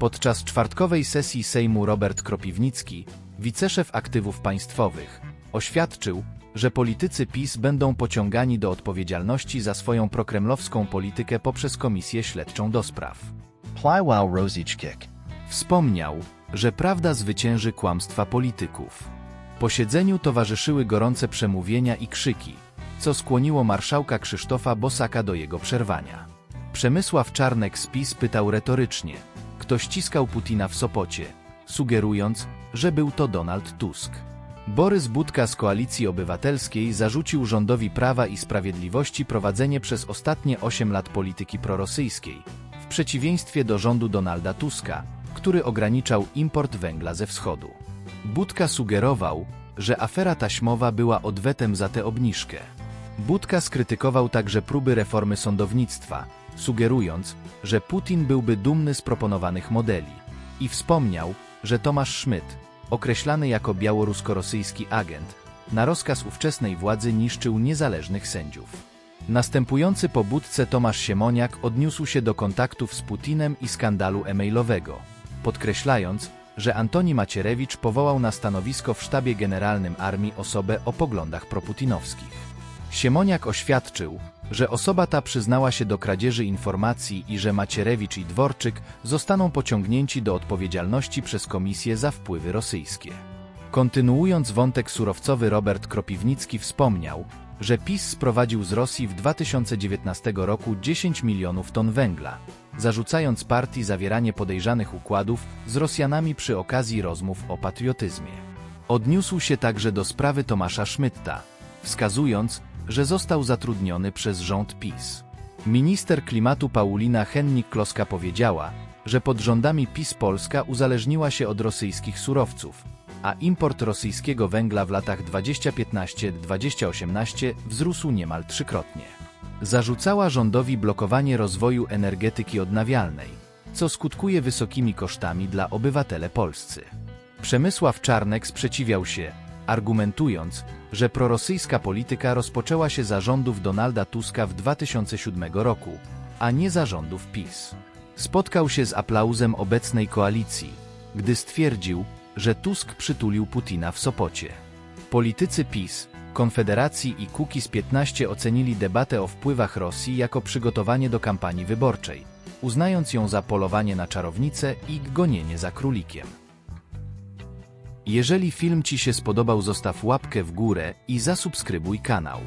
Podczas czwartkowej sesji Sejmu Robert Kropiwnicki, wiceszef aktywów państwowych, oświadczył, że politycy PiS będą pociągani do odpowiedzialności za swoją prokremlowską politykę poprzez Komisję Śledczą do spraw. Plywell Rosichkik. Wspomniał, że prawda zwycięży kłamstwa polityków. Posiedzeniu towarzyszyły gorące przemówienia i krzyki, co skłoniło marszałka Krzysztofa Bosaka do jego przerwania. Przemysław Czarnek z PiS pytał retorycznie, kto ściskał Putina w Sopocie, sugerując, że był to Donald Tusk. Borys Budka z Koalicji Obywatelskiej zarzucił rządowi Prawa i Sprawiedliwości prowadzenie przez ostatnie 8 lat polityki prorosyjskiej, w przeciwieństwie do rządu Donalda Tuska, który ograniczał import węgla ze wschodu. Budka sugerował, że afera taśmowa była odwetem za tę obniżkę. Budka skrytykował także próby reformy sądownictwa, sugerując, że Putin byłby dumny z proponowanych modeli. I wspomniał, że Tomasz Szmyt, określany jako białorusko-rosyjski agent, na rozkaz ówczesnej władzy niszczył niezależnych sędziów. Następujący po Budce Tomasz Siemoniak odniósł się do kontaktów z Putinem i skandalu e-mailowego, podkreślając, że Antoni Macierewicz powołał na stanowisko w sztabie generalnym armii osobę o poglądach proputinowskich. Siemoniak oświadczył, że osoba ta przyznała się do kradzieży informacji i że Macierewicz i Dworczyk zostaną pociągnięci do odpowiedzialności przez Komisję za wpływy rosyjskie. Kontynuując wątek surowcowy Robert Kropiwnicki wspomniał, że PiS sprowadził z Rosji w 2019 roku 10 milionów ton węgla, zarzucając partii zawieranie podejrzanych układów z Rosjanami przy okazji rozmów o patriotyzmie. Odniósł się także do sprawy Tomasza Szmytta, wskazując, że został zatrudniony przez rząd PiS. Minister klimatu Paulina Hennik-Kloska powiedziała, że pod rządami PiS Polska uzależniła się od rosyjskich surowców, a import rosyjskiego węgla w latach 2015-2018 wzrósł niemal trzykrotnie. Zarzucała rządowi blokowanie rozwoju energetyki odnawialnej, co skutkuje wysokimi kosztami dla obywatele polscy. Przemysław Czarnek sprzeciwiał się, argumentując, że prorosyjska polityka rozpoczęła się za rządów Donalda Tuska w 2007 roku, a nie za rządów PiS. Spotkał się z aplauzem obecnej koalicji, gdy stwierdził, że Tusk przytulił Putina w Sopocie. Politycy PiS, Konfederacji i Kukiz 15 ocenili debatę o wpływach Rosji jako przygotowanie do kampanii wyborczej, uznając ją za polowanie na czarownicę i gonienie za królikiem. Jeżeli film Ci się spodobał, zostaw łapkę w górę i zasubskrybuj kanał.